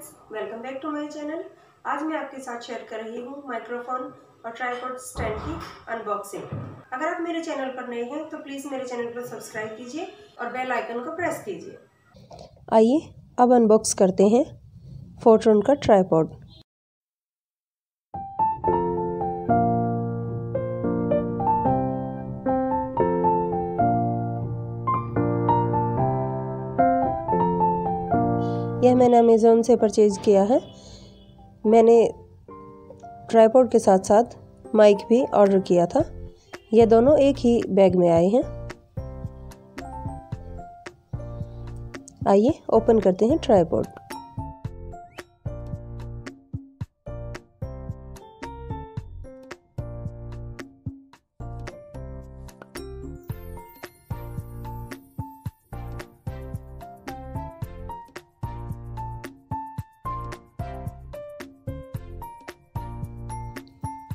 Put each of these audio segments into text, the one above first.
Friends welcome back to my channel आज मैं आपके साथ शेयर कर रही हूँ माइक्रोफोन और ट्राईपोर्ड स्टैंड की अनबॉक्सिंग अगर आप मेरे चैनल पर नए हैं तो प्लीज़ मेरे चैनल को सब्सक्राइब कीजिए और बेल आइकन को प्रेस कीजिए। आइए, अब अनबॉक्स करते हैं फोर्ट्रोन का ट्राईपॉड यह मैंने अमेज़ोन से परचेज़ किया है। मैंने ट्राईपोर्ड के साथ साथ माइक भी ऑर्डर किया था। यह दोनों एक ही बैग में आए हैं। आइए ओपन करते हैं ट्राईपोर्ड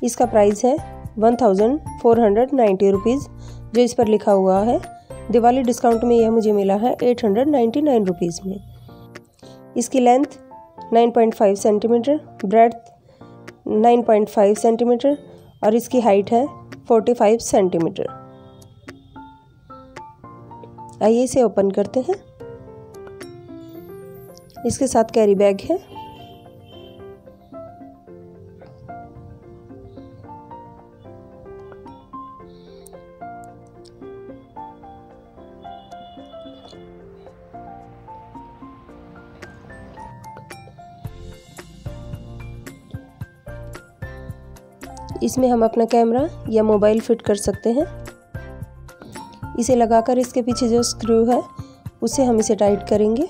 इसका प्राइस है one thousand four hundred ninety rupees जो इस पर लिखा हुआ है। दिवाली डिस्काउंट में यह मुझे मिला है eight hundred ninety nine rupees में। इसकी length nine point five centimetre breadth nine point five centimetre और इसकी हाइट है फोर्टी फाइव सेंटीमीटर। आइए इसे ओपन करते हैं। इसके साथ कैरी बैग है। इसमें हम अपना कैमरा या मोबाइल फिट कर सकते हैं। इसे लगाकर इसके पीछे जो स्क्रू है, उसे हम इसे टाइट करेंगे।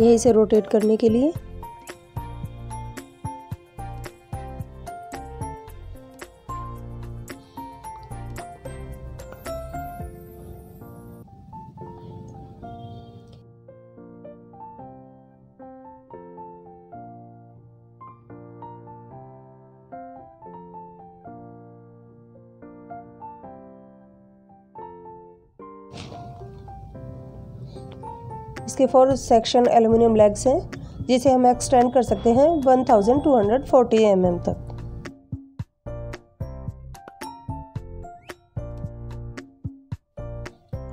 यह इसे रोटेट करने के लिए। इसके फोर सेक्शन एल्यूमिनियम लेग्स हैं, जिसे हम एक्सटेंड कर सकते हैं 1240 एम तक।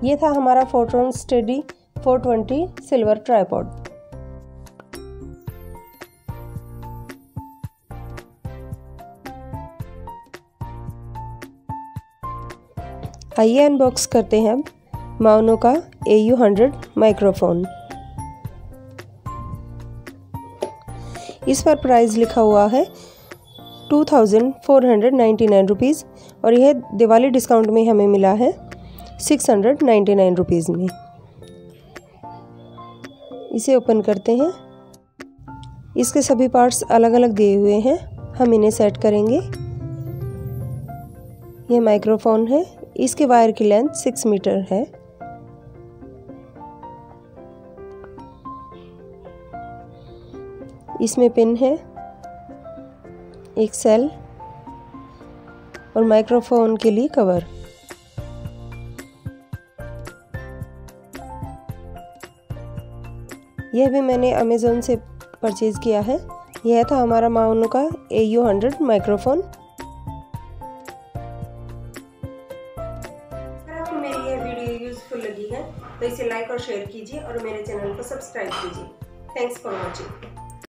ये था हमारा फोटोन स्टडी 420 सिल्वर ट्राईपॉड आइए अनबॉक्स करते हैं माउनो का ए यू हंड्रेड माइक्रोफोन। इस पर प्राइस लिखा हुआ है two thousand four hundred ninety nine rupees और यह दिवाली डिस्काउंट में हमें मिला है six hundred ninety nine rupees में। इसे ओपन करते हैं। इसके सभी पार्ट्स अलग अलग दिए हुए हैं। हम इन्हें सेट करेंगे। यह माइक्रोफोन है। इसके वायर की लेंथ सिक्स मीटर है। इसमें पिन है, एक सेल और माइक्रोफोन के लिए कवर। यह भी मैंने अमेज़ोन से परचेज़ किया है। यह था हमारा माउनो का ए यू हंड्रेड माइक्रोफोन मेरी यह वीडियो यूज़फुल लगी है तो इसे लाइक और शेयर कीजिए और मेरे चैनल को सब्सक्राइब कीजिए। Thanks for watching